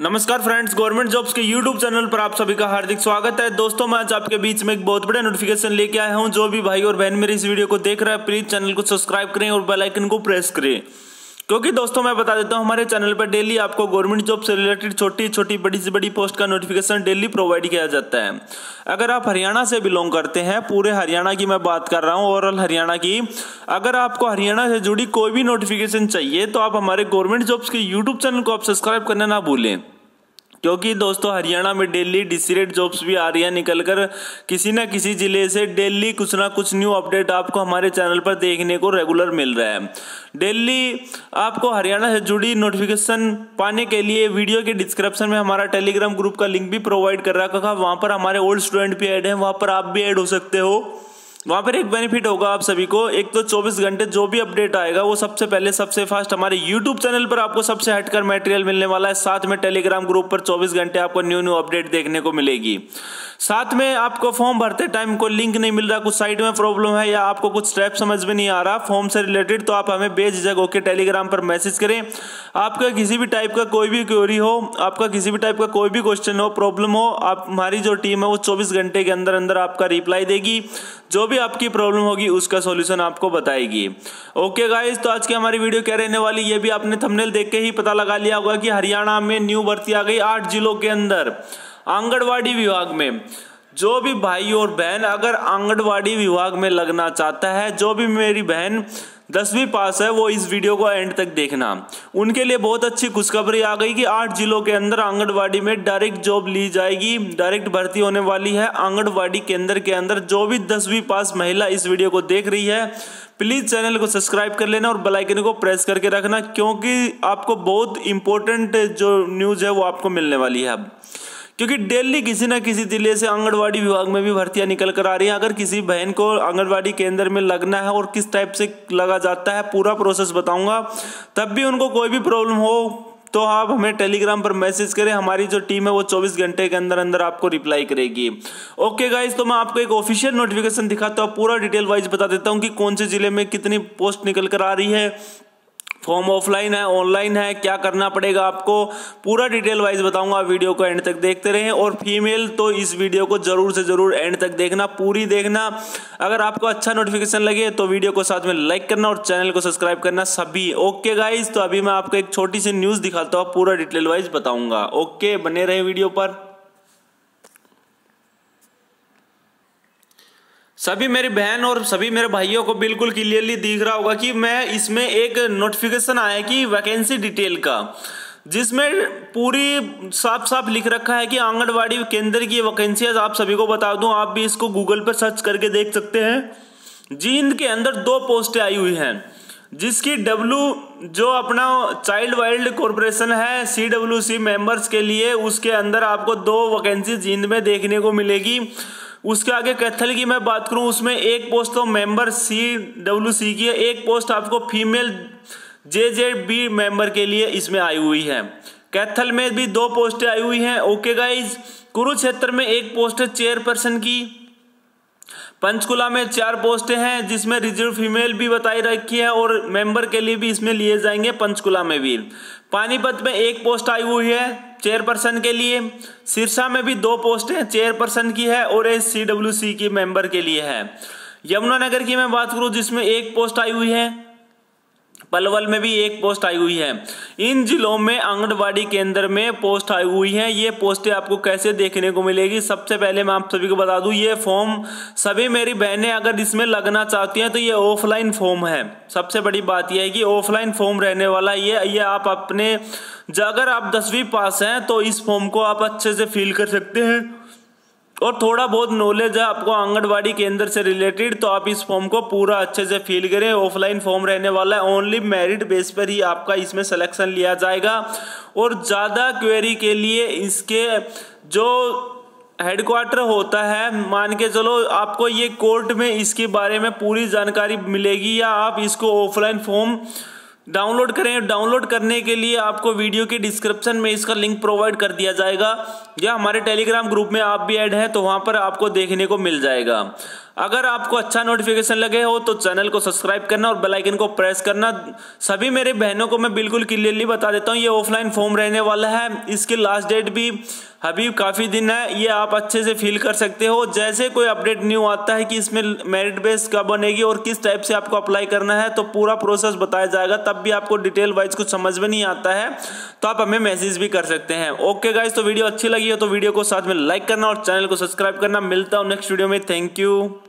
नमस्कार friends, government jobs के YouTube channel पर आप सभी का हार्दिक स्वागत है। दोस्तों, मैं आज आपके बीच में एक बहुत बड़े नोटिफिकेशन लेके आया हूँ। जो भी भाई और बहन मेरी इस वीडियो को देख रहा है प्लीज़ चैनल को सब्सक्राइब करें और बेल आइकन को प्रेस करें। क्योंकि दोस्तों, मैं बता देता हूँ, हमारे चैनल पर डेली आपको गवर्नमेंट जॉब से रिलेटेड छोटी छोटी, बड़ी से बड़ी पोस्ट का नोटिफिकेशन डेली प्रोवाइड किया जाता है। अगर आप हरियाणा से बिलोंग करते हैं, पूरे हरियाणा की मैं बात कर रहा हूँ ओवरऑल हरियाणा की, अगर आपको हरियाणा से जुड़ी कोई भी नोटिफिकेशन चाहिए तो आप हमारे गवर्नमेंट जॉब्स के यूट्यूब चैनल को आप सब्सक्राइब करना ना भूलें। क्योंकि दोस्तों, हरियाणा में डेली डिसीरेट जॉब्स भी आ रही है निकलकर। किसी ना किसी ज़िले से डेली कुछ ना कुछ न्यू अपडेट आपको हमारे चैनल पर देखने को रेगुलर मिल रहा है। डेली आपको हरियाणा से जुड़ी नोटिफिकेशन पाने के लिए वीडियो के डिस्क्रिप्शन में हमारा टेलीग्राम ग्रुप का लिंक भी प्रोवाइड कर रखा है वहाँ पर हमारे ओल्ड स्टूडेंट भी ऐड हैं, वहाँ पर आप भी ऐड हो सकते हो। वहाँ पर एक बेनिफिट होगा आप सभी को। एक तो 24 घंटे जो भी अपडेट आएगा, वो सबसे पहले, सबसे फास्ट हमारे यूट्यूब चैनल पर आपको सबसे हटकर मटेरियल मिलने वाला है। साथ में टेलीग्राम ग्रुप पर 24 घंटे आपको न्यू न्यू अपडेट देखने को मिलेगी। साथ में आपको फॉर्म भरते टाइम को लिंक नहीं मिल रहा, कुछ साइट में प्रॉब्लम है या आपको कुछ स्टेप समझ में नहीं आ रहा फॉर्म से रिलेटेड तो आप हमें बेझिझक होकर टेलीग्राम पर मैसेज करें। आपका किसी भी टाइप का कोई भी क्वेरी हो, आपका किसी भी टाइप का कोई भी क्वेश्चन हो प्रॉब्लम हो, आप, हमारी जो टीम है वो चौबीस घंटे के अंदर अंदर आपका रिप्लाई देगी। जो भी आपकी प्रॉब्लम होगी, उसका सॉल्यूशन आपको बताएगी। ओके गाइस तो आज की हमारी वीडियो क्या रहने वाली? ये भी आपने थंबनेल देख के ही पता लगा लिया होगा कि हरियाणा में न्यू भर्ती आ गई आठ जिलों के अंदर, आंगनवाड़ी विभाग में। जो भी भाई और बहन अगर आंगनवाड़ी विभाग में लगना चाहता है, जो भी मेरी बहन दसवीं पास है, वो इस वीडियो को एंड तक देखना। उनके लिए बहुत अच्छी खुशखबरी आ गई कि आठ जिलों के अंदर आंगनवाड़ी में डायरेक्ट जॉब ली जाएगी। डायरेक्ट भर्ती होने वाली है आंगनवाड़ी केंद्र के अंदर। जो भी दसवीं पास महिला इस वीडियो को देख रही है, प्लीज़ चैनल को सब्सक्राइब कर लेना और बेलाइकन को प्रेस करके रखना, क्योंकि आपको बहुत इंपॉर्टेंट जो न्यूज़ है वो आपको मिलने वाली है अब। क्योंकि डेली किसी न किसी ज़िले से आंगनवाड़ी विभाग में भी भर्तियाँ निकल कर आ रही हैं। अगर किसी बहन को आंगनवाड़ी केंद्र में लगना है और किस टाइप से लगा जाता है, पूरा प्रोसेस बताऊँगा। तब भी उनको कोई भी प्रॉब्लम हो तो आप हमें टेलीग्राम पर मैसेज करें। हमारी जो टीम है वो 24 घंटे के अंदर अंदर आपको रिप्लाई करेगी। ओके गाइज़ तो मैं आपको एक ऑफिशियल नोटिफिकेशन दिखाता हूँ। पूरा डिटेल वाइज बता देता हूँ कि कौन से ज़िले में कितनी पोस्ट निकल कर आ रही है। फॉर्म ऑफलाइन है, ऑनलाइन है, क्या करना पड़ेगा आपको? पूरा डिटेल वाइज बताऊँगा, वीडियो को एंड तक देखते रहें। और फीमेल तो इस वीडियो को ज़रूर से ज़रूर एंड तक देखना, पूरी देखना। अगर आपको अच्छा नोटिफिकेशन लगे तो वीडियो को साथ में लाइक करना और चैनल को सब्सक्राइब करना सभी। ओके गाइज़ तो अभी मैं आपको एक छोटी सी न्यूज़ दिखाता हूँ, पूरा डिटेल वाइज बताऊँगा। ओके बने रहे वीडियो पर। सभी मेरी बहन और सभी मेरे भाइयों को बिल्कुल क्लियरली दिख रहा होगा कि मैं इसमें एक नोटिफिकेशन आया कि वैकेंसी डिटेल का, जिसमें पूरी साफ़ साफ़ लिख रखा है कि आंगनबाड़ी केंद्र की वैकेंसियाज आप सभी को बता दूँ, आप भी इसको गूगल पर सर्च करके देख सकते हैं। जींद के अंदर दो पोस्टें आई हुई हैं, जिसकी डब्लू जो अपना चाइल्ड वाइल्ड कॉरपोरेशन है सी डब्ल्यू सी मेंबर्स के लिए, उसके अंदर आपको दो वैकेंसी जींद में देखने को मिलेगी। उसके आगे कैथल की मैं बात करूँ, उसमें एक पोस्ट तो मेंबर सी डब्ल्यू सी की है। एक पोस्ट आपको female J J B member के लिए इसमें आई हुई है। कैथल में भी दो पोस्टें आई हुई हैं। ओके गाइज़ कुरुक्षेत्र में एक पोस्ट है चेयरपर्सन की। पंचकुला में चार पोस्टें हैं, जिसमें रिज़र्व फीमेल भी बताई रखी है और मेंबर के लिए भी इसमें लिए जाएँगे पंचकुला में भी। पानीपत में एक पोस्ट आई हुई है। चेयरपर्सन के लिए। सिरसा में भी दो पोस्टें चेयरपर्सन की है और एक सी डब्ल्यू सी की मेंबर के लिए है। यमुनानगर की मैं बात करूँ, जिसमें एक पोस्ट आई हुई है, पलवल में भी एक पोस्ट आई हुई है। इन जिलों में आंगनबाड़ी केंद्र में पोस्ट आई हुई है। ये पोस्टें आपको कैसे देखने को मिलेगी? सबसे पहले मैं आप सभी को बता दूँ, ये फॉर्म सभी मेरी बहनें अगर इसमें लगना चाहती हैं तो ये ऑफलाइन फॉर्म है। सबसे बड़ी बात यह है कि ऑफलाइन फॉर्म रहने वाला, ये ये आप अपने अगर आप दसवीं पास हैं तो इस फॉर्म को आप अच्छे से फिल कर सकते हैं। और थोड़ा बहुत नॉलेज है आपको आंगनबाड़ी केंद्र से रिलेटेड तो आप इस फॉर्म को पूरा अच्छे से फिल करें। ऑफलाइन फॉर्म रहने वाला है। ओनली मेरिट बेस पर ही आपका इसमें सिलेक्शन लिया जाएगा। और ज़्यादा क्वेरी के लिए इसके जो हेडक्वार्टर होता है, मान के चलो आपको ये कोर्ट में इसके बारे में पूरी जानकारी मिलेगी, या आप इसको ऑफलाइन फॉर्म डाउनलोड करें। डाउनलोड करने के लिए आपको वीडियो के डिस्क्रिप्शन में इसका लिंक प्रोवाइड कर दिया जाएगा। या हमारे टेलीग्राम ग्रुप में आप भी ऐड हैं तो वहाँ पर आपको देखने को मिल जाएगा। अगर आपको अच्छा नोटिफिकेशन लगे हो तो चैनल को सब्सक्राइब करना और बेल आइकन को प्रेस करना। सभी मेरे बहनों को मैं बिल्कुल क्लियरली बता देता हूँ, ये ऑफलाइन फॉर्म रहने वाला है। इसकी लास्ट डेट भी अभी काफ़ी दिन है, ये आप अच्छे से फील कर सकते हो। जैसे कोई अपडेट न्यू आता है कि इसमें मेरिट बेस कब बनेगी और किस टाइप से आपको अप्लाई करना है तो पूरा प्रोसेस बताया जाएगा। तब भी आपको डिटेल वाइज कुछ समझ में नहीं आता है तो आप हमें मैसेज भी कर सकते हैं। ओके गाइज़ तो वीडियो अच्छी लगी हो तो वीडियो को साथ में लाइक करना और चैनल को सब्सक्राइब करना। मिलता हूँ नेक्स्ट वीडियो में। Thank you